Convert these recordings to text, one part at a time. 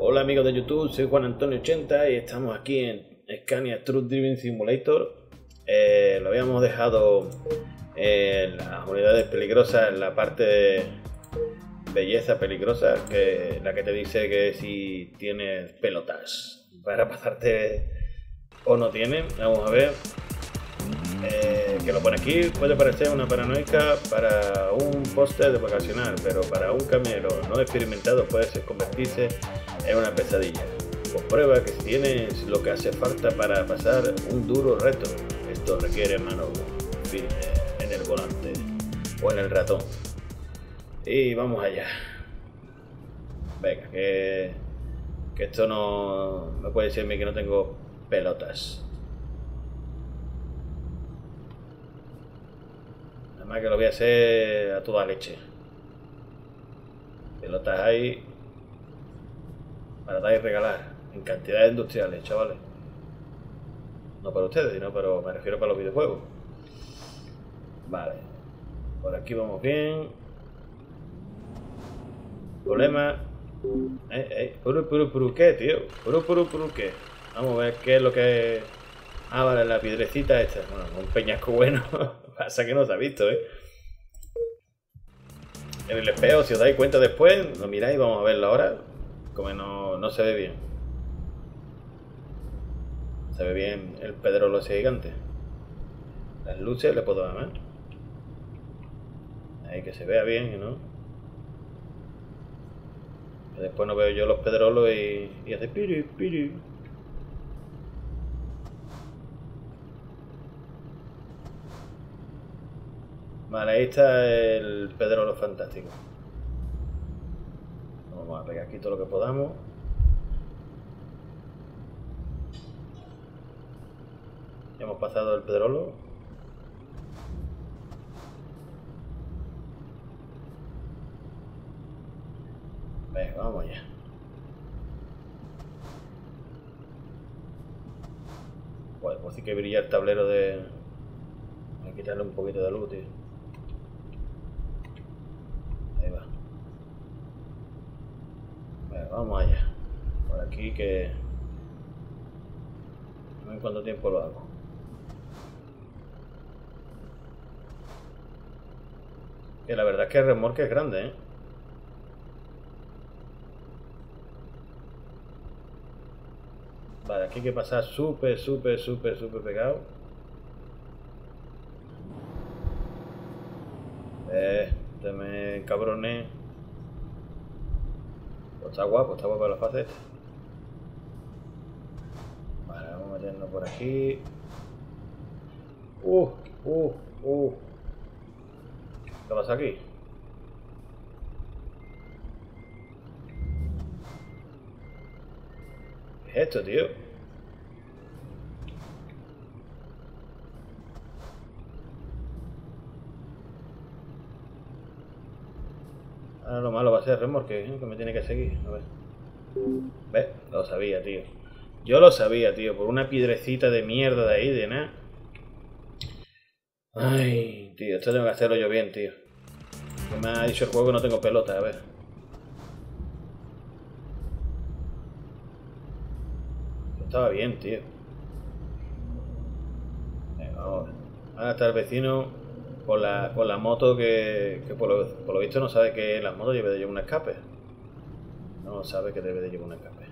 Hola amigos de YouTube, soy Juan Antonio 80 y estamos aquí en Scania Truck Driving Simulator. Eh, lo habíamos dejado en las unidades peligrosas, en la parte de belleza peligrosa, que la que te dice que si tienes pelotas para pasarte o no tienen. Vamos a ver. Eh, que lo pone aquí, puede parecer una paranoica para un póster de vacacional, pero para un camionero no experimentado puede ser convertirse en una pesadilla. Comprueba que tienes lo que hace falta para pasar un duro reto. Esto requiere mano firme en el volante o en el ratón. Y vamos allá. Venga, que, que esto no, no puede decirme que no tengo pelotas. Además que lo voy a hacer a toda leche. Pelotas hay para dar y regalar en cantidades industriales, chavales. No para ustedes, sino pero me refiero para los videojuegos. Vale. Por aquí vamos bien. Problema. Puru, puru, puru, ¿qué, tío? Puru, puru, puru, ¿qué? Vamos a ver qué es lo que... Ah, vale, la piedrecita esta. Bueno, un peñasco bueno. Pasa que no se ha visto, ¿eh? En el espejo, si os dais cuenta después, lo miráis, vamos a verlo ahora. Como no, no se ve bien. Se ve bien el pedrolo ese gigante. Las luces le puedo dar. Ahí que se vea bien, ¿no? Después no veo yo los pedrolos y, y hace piri, piri. Vale, ahí está el pedrolo fantástico. Vamos a pegar aquí todo lo que podamos. Ya hemos pasado el pedrolo. Venga, vamos allá. Bueno, pues sí que brilla el tablero de... Voy a quitarle un poquito de luz, tío. Ahí va. Venga, vamos allá. Por aquí que... No en cuánto tiempo lo hago. Que la verdad es que el remolque es grande, ¿eh? Vale, aquí hay que pasar súper, súper, súper, súper pegado. Eh, te me cabrones. Pues está guapo, está guapo la fase. Vale, vamos meternos por aquí. Uh, uh, uh. ¿Qué pasa aquí? ¿Qué es esto, tío? Lo malo va a ser ¿eh? que me tiene que seguir. A ver. Lo sabía, tío. Yo lo sabía, tío. Por una piedrecita de mierda de ahí, de nada. Ay, tío. Esto tengo que hacerlo yo bien, tío. Me ha dicho el juego que no tengo pelota, a ver. Estaba bien, tío. Venga, ahora. Ahora está el vecino con la, con la moto que, por, lo, por, lo, visto no sabe que las motos debe de llevar un escape. No sabe que debe de llevar un escape.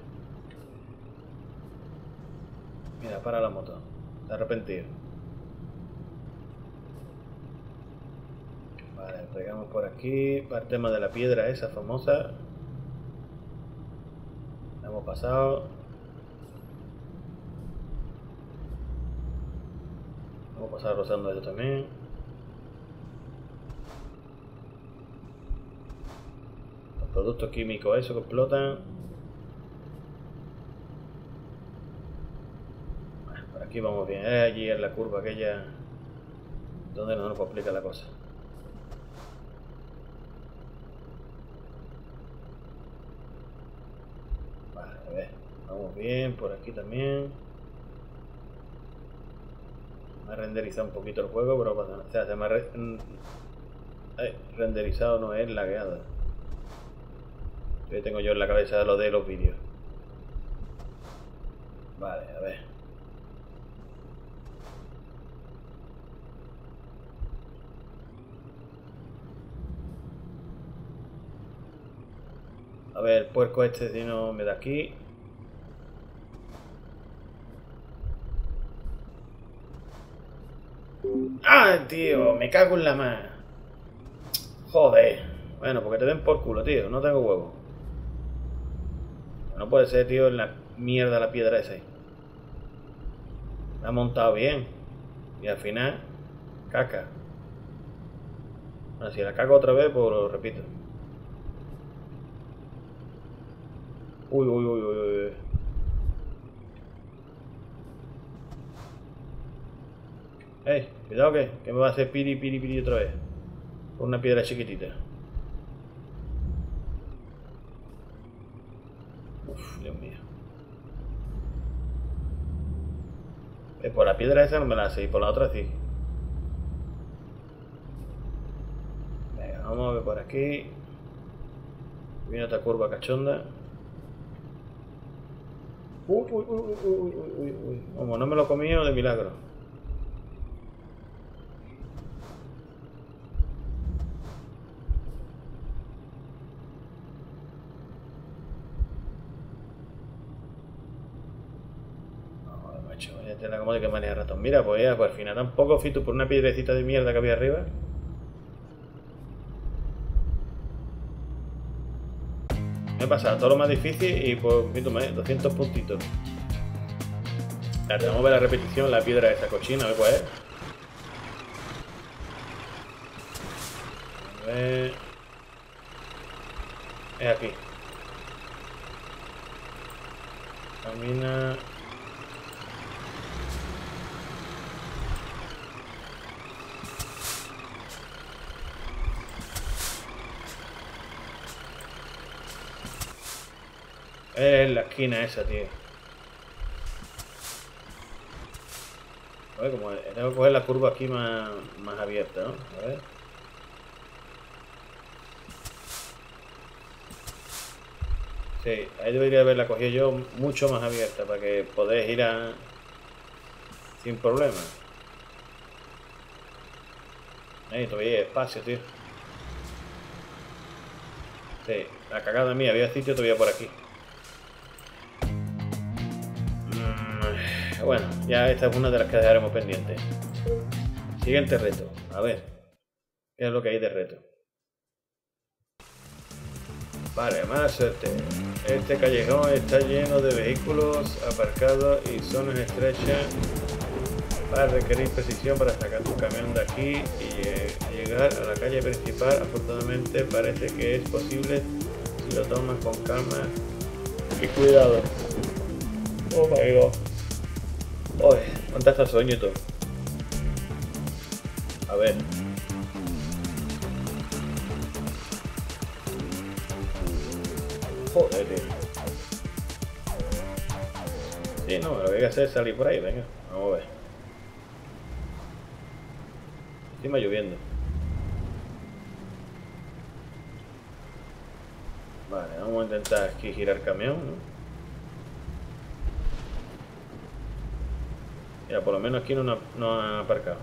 Mira, para la moto. Está arrepentido. Vale, pegamos por aquí. Para el tema de la piedra esa famosa. La hemos pasado. Vamos a pasar rozando esto también. Productos químicos, eso que explotan. Por aquí vamos bien. Es allí en la curva aquella donde no nos explica la cosa. A ver. Vamos bien, por aquí también. Me ha renderizado un poquito el juego, pero cuando sea, se me ha re... eh, renderizado no es lagueado. Que tengo yo en la cabeza lo de los vídeos. Vale, a ver. A ver, el puerco este si no me da aquí. ¡Ah, tío! Me cago en la mano. Joder. Bueno, porque te den por culo, tío. No tengo huevo. No puede ser, tío, en la mierda la piedra esa. La ha montado bien. Y al final, caca. Bueno, si la cago otra vez, pues lo repito. Uy, uy, uy, uy, uy. ¡Ey! Cuidado que, que me va a hacer piri, piri, piri otra vez. Por una piedra chiquitita. Uf, Dios mío. Eh, por la piedra esa no me la hace y por la otra sí. Venga, vamos a ver por aquí. Viene otra curva cachonda. Uy, uy, uy, uy, uy, uy, uy. Como no me lo comido de milagro. Como de que maneja ratón. Mira, pues ya, pues al final tampoco fui por una piedrecita de mierda que había arriba. Me he pasado todo lo más difícil y pues, fíjate, 200 puntitos. Ahora, vamos a ver la repetición, la piedra de esa cochina, a ver cuál es. A ver. Es aquí. Camina. Es la esquina esa, tío. A ver, como tengo que coger la curva aquí más, más abierta, ¿no? A ver. Sí, ahí debería haberla cogido yo mucho más abierta para que podáis ir a... sin problema. Ahí todavía hay espacio, tío. Sí, la cagada mía, había sitio todavía por aquí. Bueno, ya esta es una de las que dejaremos pendiente. Siguiente reto. A ver. ¿Qué es lo que hay de reto? Vale, mala suerte. Este callejón está lleno de vehículos aparcados y zonas estrechas para requerir precisión para sacar tu camión de aquí y llegar a la calle principal. Afortunadamente parece que es posible si lo tomas con calma y cuidado. Oh my god. Uy, cuánta está sueño todo. A ver. Joder, tío. Sí, no, lo que hay que hacer es salir por ahí, venga. Vamos a ver. Encima lloviendo. Vale, vamos a intentar aquí girar camión, ¿no? Ya, por lo menos aquí no, no han aparcado.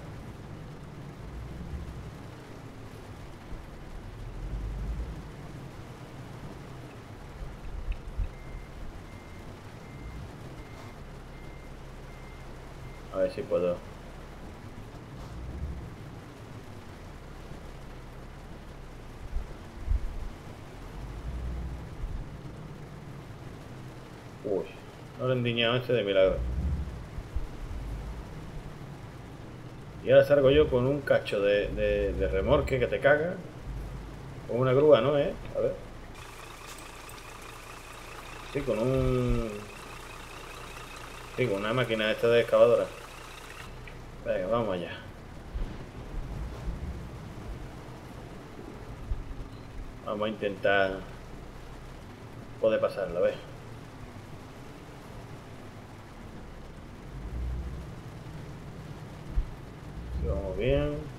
A ver si puedo. Uy, no lo endiñado este de milagro. Y ahora salgo yo con un cacho de, remorque que te caga. Con una grúa, ¿no? ¿Eh? A ver. Sí, con un... Sí, con una máquina esta de excavadora. Venga, vamos allá. Vamos a intentar poder pasarla, ¿ves? Muy bien.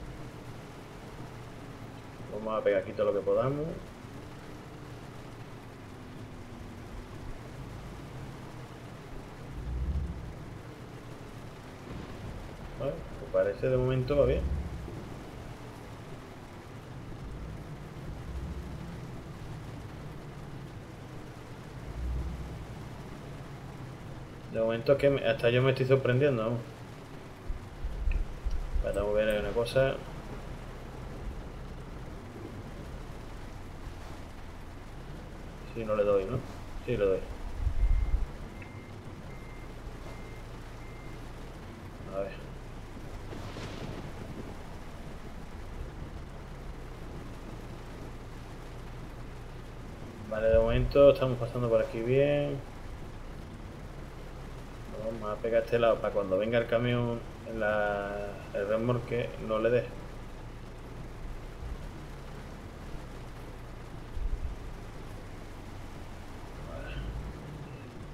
Vamos a pegar aquí todo lo que podamos. Vale, pues parece de momento va bien. De momento es que hasta yo me estoy sorprendiendo. Vamos a ver una cosa. Si no le doy, ¿no? Sí, le doy. A ver. Vale, de momento estamos pasando por aquí bien. Vamos a pegar este lado para cuando venga el camión el remolque no le dé.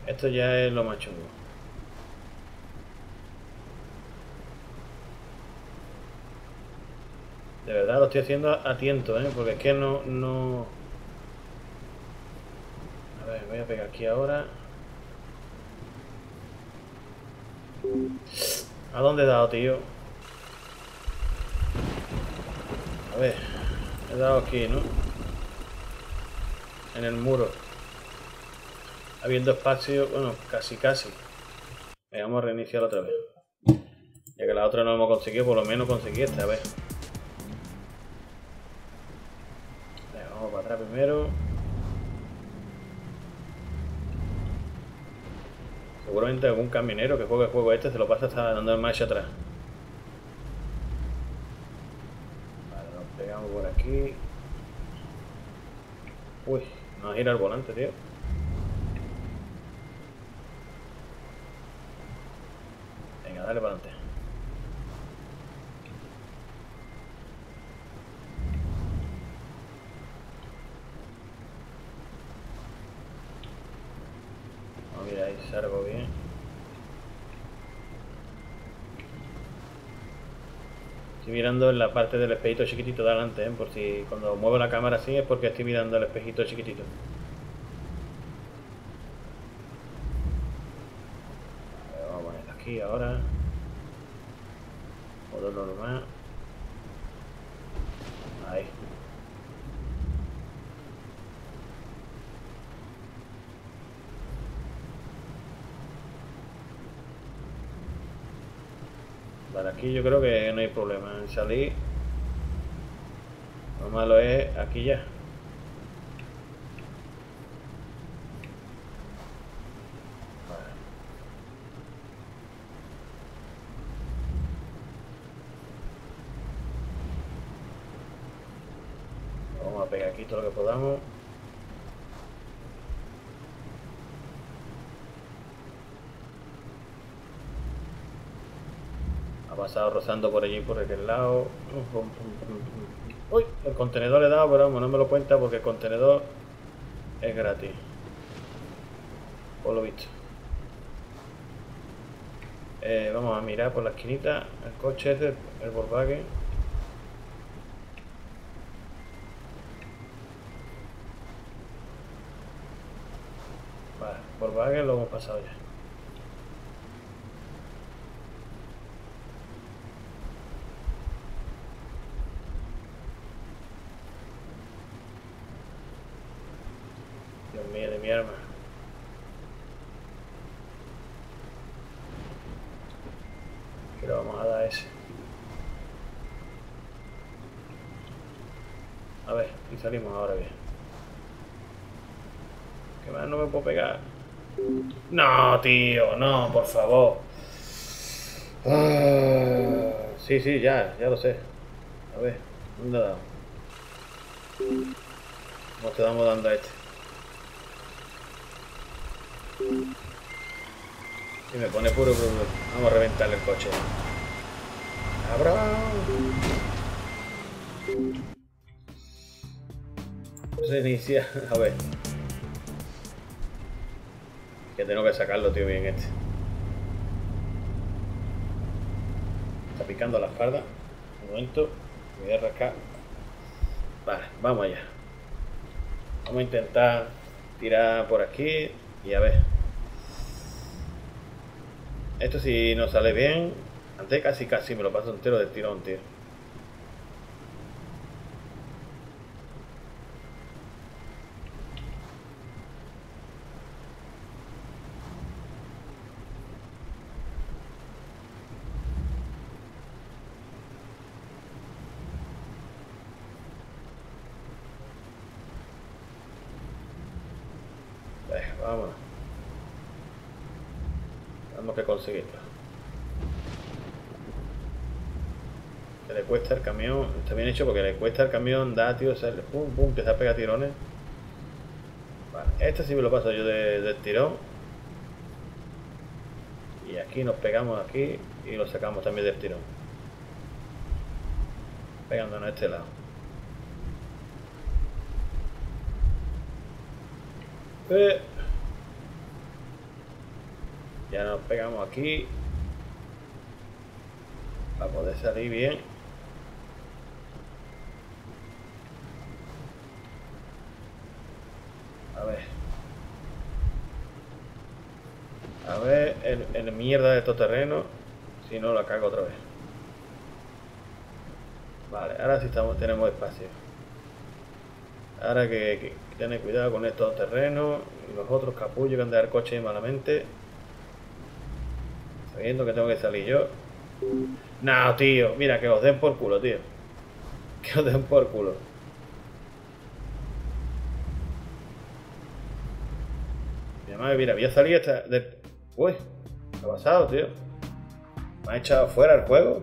Esto ya es lo más chungo. De verdad lo estoy haciendo a tiento, ¿eh? porque es que no, no... A ver, voy a pegar aquí ahora. ¿A dónde he dado, tío? A ver, he dado aquí, ¿no? En el muro. Habiendo espacio, bueno, casi casi. vamos a reiniciar otra vez. Ya que la otra no hemos conseguido, por lo menos conseguí esta vez. vamos para atrás primero. Seguramente algún camionero que juegue el juego este se lo pasa hasta dando el marcha atrás. Vale, nos pegamos por aquí. Uy, no gira el volante, tío. Venga, dale para adelante. mira, ahí bien. Estoy mirando en la parte del espejito chiquitito de adelante, ¿eh? por si cuando muevo la cámara así es porque estoy mirando el espejito chiquitito. vamos a poner aquí ahora. Modo normal. Ahí. Aquí yo creo que no hay problema en salir. Lo malo es aquí ya. Vamos a pegar aquí todo lo que podamos. Pasado rozando por allí por aquel lado. Uy, el contenedor le he dado, pero vamos, no me lo cuenta porque el contenedor es gratis. Por lo visto. Eh, vamos a mirar por la esquinita el coche ese, el Volkswagen. Vale, Volkswagen lo hemos pasado ya. salimos ahora bien. ¿Qué más no me puedo pegar? No, tío, no, por favor. Ah, sí, sí, ya, ya lo sé. A ver, ¿dónde ha dado? ¿Cómo te damos dando a este? Y me pone puro. Vamos a reventarle el coche. ¡Abraham! se inicia. A ver. Que tengo que sacarlo, tío, bien este. Está picando la espalda. Un momento. Voy a rascar. Vale, vamos allá. Vamos a intentar tirar por aquí y a ver. Esto si no sale bien, antes casi casi me lo paso entero de tirón, tío. Vámonos. Tenemos que conseguirlo. Se le cuesta el camión. Está bien hecho porque le cuesta el camión, da, tío, o sea, pum, pum, empieza a pegar tirones. Vale, este sí me lo paso yo del de tirón. Y aquí nos pegamos aquí y lo sacamos también del tirón. Pegándonos a este lado. Eh. Ya nos pegamos aquí. Para poder salir bien. A ver. A ver, el, mierda de estos terrenos. Si no, la cago otra vez. Vale, ahora sí estamos, tenemos espacio. Ahora que, que, tener cuidado con estos terrenos y los otros capullos que han de dar coche malamente. Sabiendo que tengo que salir yo. No, tío, mira, que os den por culo, tío. Que os den por culo. Mi madre, mira, voy a salir esta de... Uy, ¿qué ha pasado, tío? ¿Me ha echado fuera el juego?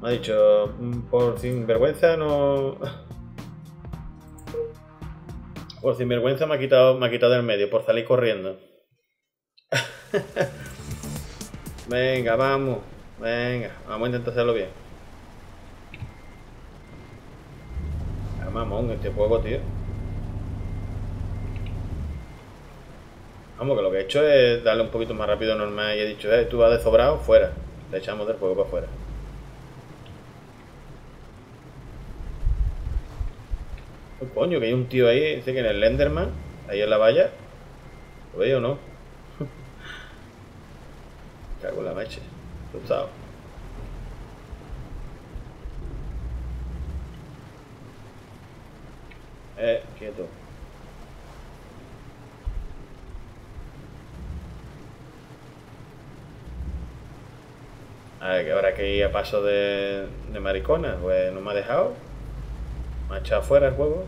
Me ha dicho, mm, por sinvergüenza no... Por sinvergüenza me ha quitado, me ha quitado del medio, por salir corriendo. Venga, vamos. Venga, vamos a intentar hacerlo bien. Mamón, este juego, tío. Vamos, que lo que he hecho es darle un poquito más rápido normal y he dicho, eh, tú vas de sobrado, fuera. Le echamos del juego para afuera. Oh, coño, que hay un tío ahí, dice que en el Enderman, ahí en la valla. ¿Lo veis o no? Cago en la meche. Asustado. Eh, quieto. A ver, que habrá que ir a paso de, de maricona. Pues no me ha dejado. Me ha echado fuera el juego.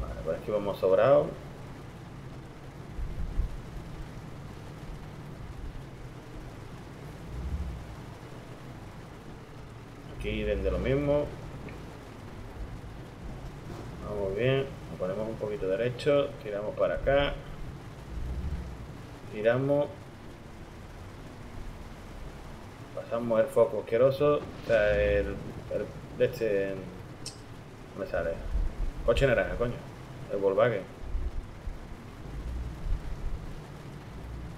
Vale, por aquí vamos sobrado. Aquí desde lo mismo. Vamos bien. Ponemos un poquito derecho. Tiramos para acá. Tiramos. Pasamos el foco asqueroso. O sea, el, el este. No me sale. Coche naranja, coño. El Volkswagen.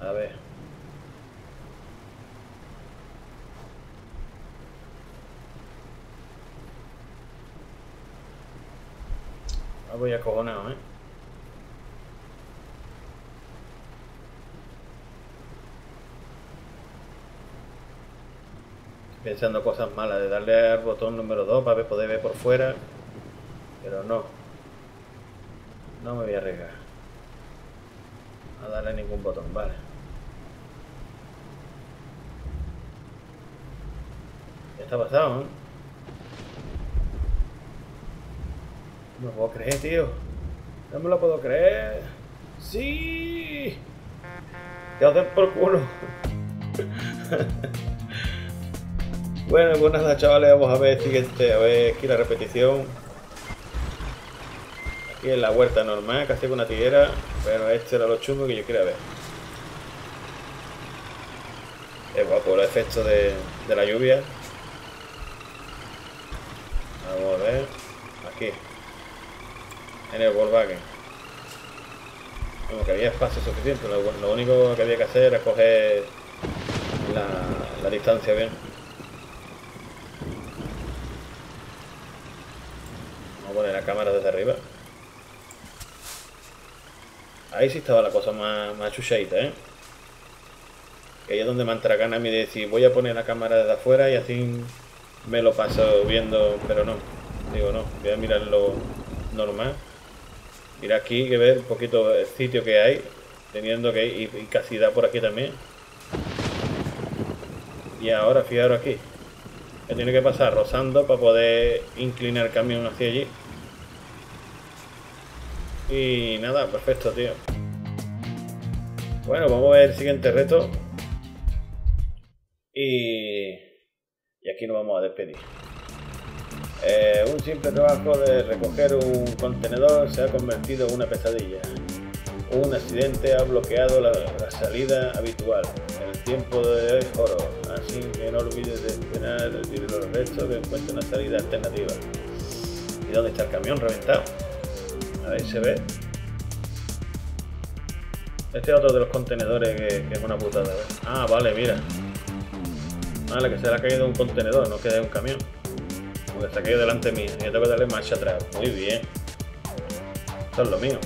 A ver. Voy acojonado, ¿eh? Pensando cosas malas, de darle al botón número 2 para poder ver por fuera. Pero no. No me voy a arriesgar. A darle ningún botón, vale. Ya está pasado, ¿eh? No puedo creer, tío. No me lo puedo creer. ¡Sí! Os den por culo. bueno, pues nada, chavales, vamos a ver siguiente, a ver aquí la repetición. Aquí en la huerta normal, casi con una tiguera. Pero este era lo chungo que yo quería ver. Es guapo el efecto de, de la lluvia. Vamos a ver. Aquí en el Volkswagen. Como que había espacio suficiente, lo, único que había que hacer era coger la, la distancia bien. Vamos a poner la cámara desde arriba. Ahí sí estaba la cosa más, más chucheita, ¿eh? Que es donde me entra ganas a mí de decir, voy a poner la cámara desde afuera y así me lo paso viendo, pero no. Digo, no, voy a mirarlo normal. Mira aquí que ver un poquito el sitio que hay, teniendo que ir y casi da por aquí también. Y ahora, fijaros aquí. que tiene que pasar rozando para poder inclinar el camión hacia allí. Y nada, perfecto, tío. Bueno, vamos a ver el siguiente reto. Y, y aquí nos vamos a despedir. Eh, un simple trabajo de recoger un contenedor se ha convertido en una pesadilla. Un accidente ha bloqueado la, salida habitual. El tiempo de oro, así que no olvides de esperar los restos que encuentre una salida alternativa. ¿Y dónde está el camión reventado? Ahí se ve. Este es otro de los contenedores que, es una putada. Ah, vale, mira. Vale, que se le ha caído un contenedor, no queda un camión. Porque ha caído delante mío y yo tengo que darle marcha atrás. Muy bien. Esto es lo mío.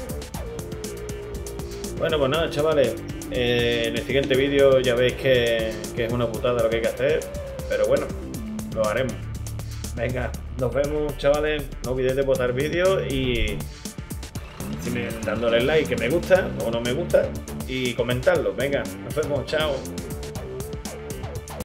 Bueno, pues nada, chavales. Eh, en el siguiente vídeo ya veis que, que es una putada lo que hay que hacer. Pero bueno, lo haremos. Venga, nos vemos, chavales. No olvidéis de votar vídeo y dándole like que me gusta o no me gusta y comentarlo. Venga, nos vemos, chao.